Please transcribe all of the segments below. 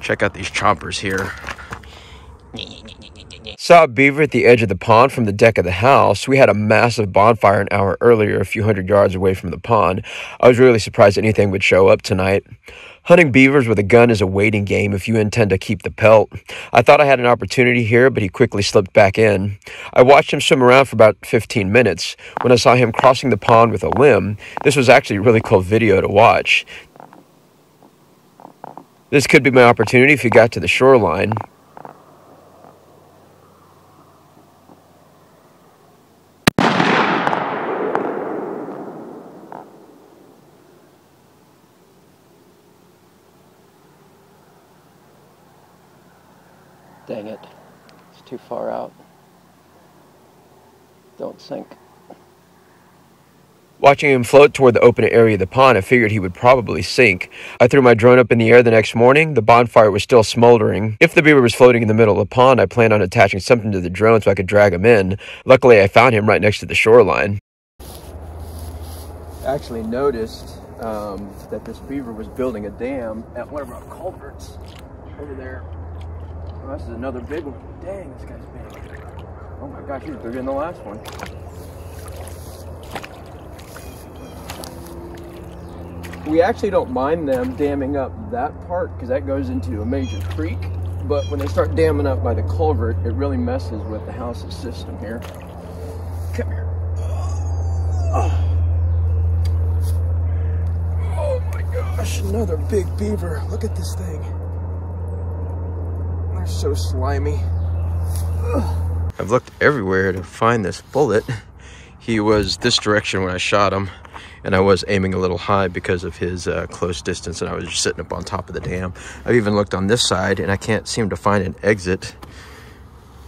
Check out these chompers here. Saw a beaver at the edge of the pond from the deck of the house. We had a massive bonfire an hour earlier, a few hundred yards away from the pond. I was really surprised anything would show up tonight. Hunting beavers with a gun is a waiting game if you intend to keep the pelt. I thought I had an opportunity here, but he quickly slipped back in. I watched him swim around for about 15 minutes. When I saw him crossing the pond with a limb, this was actually a really cool video to watch. This could be my opportunity if he got to the shoreline. Dang it. It's too far out. Don't sink. Watching him float toward the open area of the pond, I figured he would probably sink. I threw my drone up in the air the next morning. The bonfire was still smoldering. If the beaver was floating in the middle of the pond, I planned on attaching something to the drone so I could drag him in. Luckily, I found him right next to the shoreline. Actually noticed um, that this beaver was building a dam at one of our culverts over there Oh, this is another big one. Dang, this guy's big. Oh my gosh, he's bigger than the last one. We actually don't mind them damming up that part because that goes into a major creek. But when they start damming up by the culvert, it really messes with the house's system here. Come here. Oh. my gosh, another big beaver. Look at this thing. They're so slimy. I've looked everywhere to find this bullet. He was this direction when I shot him, and I was aiming a little high because of his uh, close distance, and I was just sitting up on top of the dam. I've even looked on this side, and I can't seem to find an exit.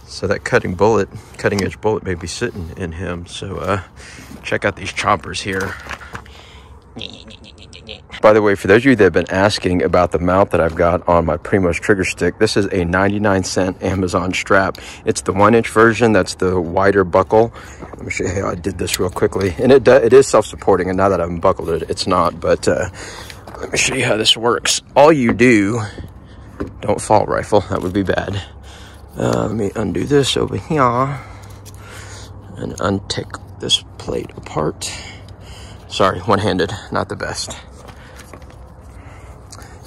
So that cutting bullet, cutting edge bullet may be sitting in him. So uh, check out these choppers here. By the way, for those of you that have been asking about the mount that I've got on my Primos trigger stick, this is a 99 cent Amazon strap. It's the one inch version. That's the wider buckle. Let me show you how I did this real quickly. And it, it is self-supporting. And now that I've unbuckled it, it's not. But uh, let me show you how this works. All you do, don't fall rifle. That would be bad. Uh, let me undo this over here and untick this plate apart. Sorry, one-handed, not the best.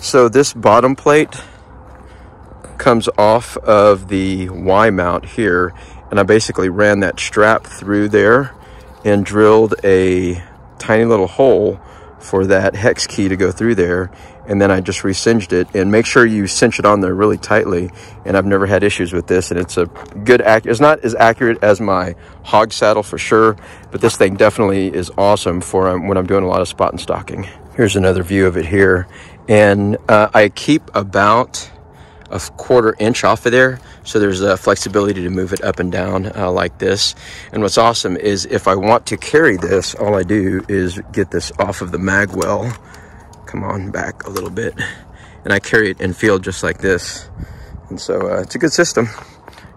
So this bottom plate comes off of the Y mount here and I basically ran that strap through there and drilled a tiny little hole for that hex key to go through there and then I just re-singed it. And make sure you cinch it on there really tightly and I've never had issues with this and it's a good it's not as accurate as my hog saddle for sure but this thing definitely is awesome for um, when I'm doing a lot of spot and stalking here's another view of it here. And uh, I keep about a quarter inch off of there so there's a flexibility to move it up and down uh, like this. And what's awesome is if I want to carry this all I do is get this off of the mag well. Come on back a little bit. And I carry it in field just like this. And so uh, it's a good system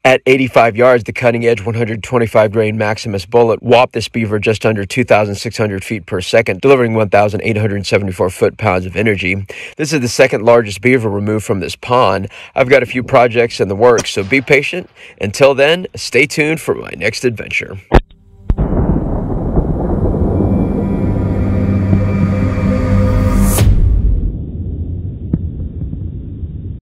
at 85 yards, the cutting edge 125 grain Maximus bullet whopped this beaver just under 2,600 feet per second, delivering 1,874 foot pounds of energy. This is the second largest beaver removed from this pond. I've got a few projects in the works, so be patient. Until then, stay tuned for my next adventure.